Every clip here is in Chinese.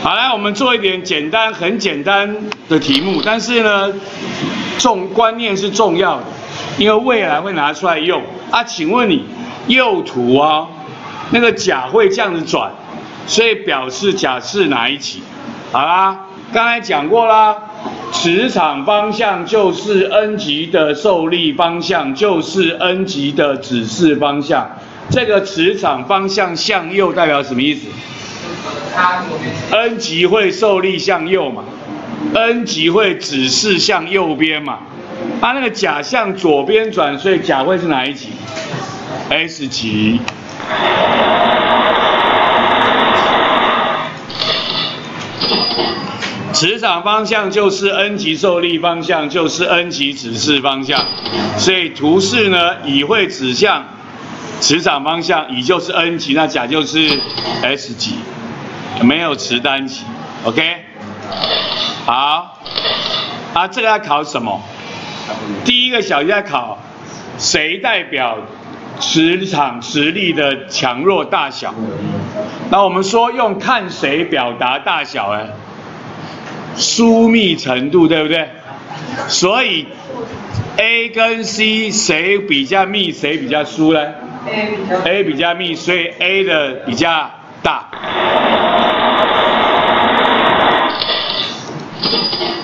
好，来我们做一点简单、很简单的题目，但是呢，重观念是重要的，因为未来会拿出来用啊。请问你右图啊，那个甲会这样子转，所以表示甲是哪一级？好啦，刚才讲过啦，磁场方向就是 N 级的受力方向，就是 N 级的指示方向。这个磁场方向向右代表什么意思？N 极会受力向右嘛，N 极会指示向右边嘛。它那个甲向左边转，所以甲会是哪一级？S 极。磁场方向就是 N 极受力方向，就是 N 极指示方向，所以图示呢，乙会指向。磁场方向乙就是 N 极，那甲就是 S 极，没有持单极，OK？好，啊，这个要考什么？第一个小题要考谁代表磁场实力的强弱大小？那我们说用看谁表达大小哎，疏密程度对不对？所以 A 跟 C 谁比较密，谁比较疏呢？A 比较密，所以 A 的比较大。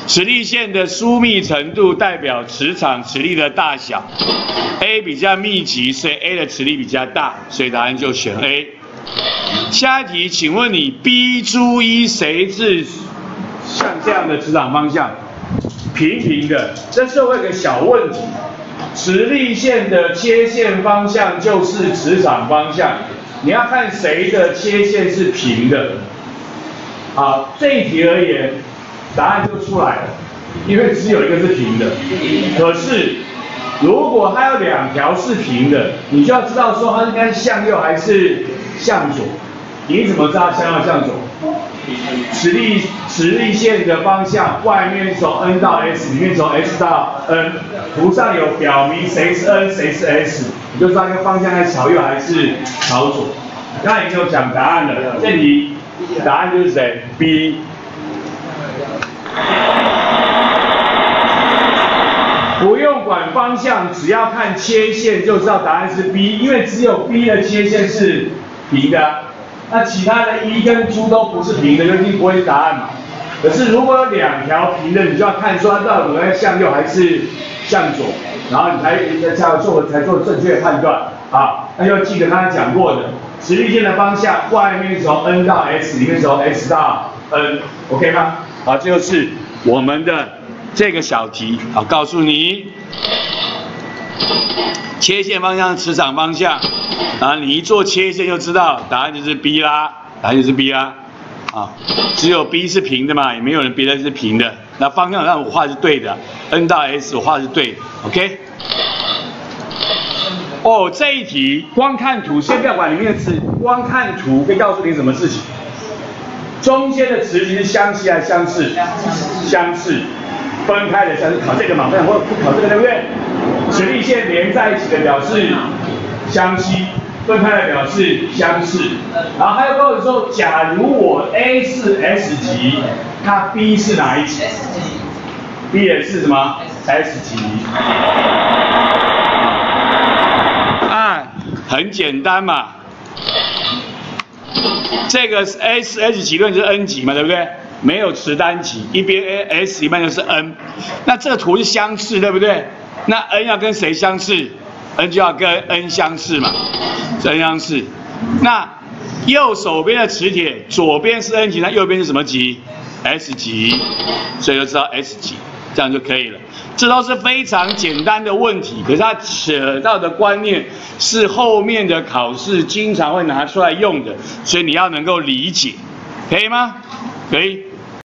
磁力线的疏密程度代表磁场磁力的大小。A 比较密集，所以 A 的磁力比较大，所以答案就选 A。下一题，请问你 B 珠一谁是像这样的磁场方向？平平的，这是会有个小问题。磁力线的切线方向就是磁场方向，你要看谁的切线是平的。好，这一题而言，答案就出来了，因为只有一个是平的。可是，如果它有两条是平的，你就要知道说它应该向右还是向左。你怎么知道向右向左？磁力磁力线的方向，外面从 N 到 S，里面从 S 到 N，图上有表明谁是 N，谁是 S，你就知道这个方向在朝右还是朝左。刚才已经有讲答案了，这题答案就是谁？B。不用管方向，只要看切线就知道答案是 B，因为只有 B 的切线是平的。那其他的一跟猪都不是平的，就一定不会是答案嘛。可是如果有两条平的，你就要看说它到底该向右还是向左，然后你才才做才做正确的判断啊。那要记得刚才讲过的磁力线的方向，外面是从 N 到 S，里面是从 S 到 N，OK 吗？好，这就是我们的这个小题，好，告诉你。切线方向磁场方向，啊，你一做切线就知道答案就是 B 啦，答案就是 B 啦，啊，只有 B 是平的嘛，也没有人别的是平的，那方向让我画是对的，N 到 S 我画是对的，OK。哦，这一题光看图，先不要管里面的词，光看图可以告诉你什么事情？中间的磁极是相吸还是相似？相似。分开的，像是考这个嘛，不然或不考这个，对不对？磁力线连在一起的表示相吸，分开的表示相似。然后还有跟我说，假如我 A 是 S 级，它 B 是哪一级？B 也是什么？S 级。啊，很简单嘛。这个 S S 级论是 N 级嘛，对不对？没有磁单极，一边 A S 一边就是 N，那这个图是相似，对不对？那 N 要跟谁相似？N 就要跟 N 相似嘛，N 相似。那右手边的磁铁，左边是 N 极，那右边是什么极？S 极，所以就知道 S 极，这样就可以了。这都是非常简单的问题，可是它扯到的观念是后面的考试经常会拿出来用的，所以你要能够理解，可以吗？可以。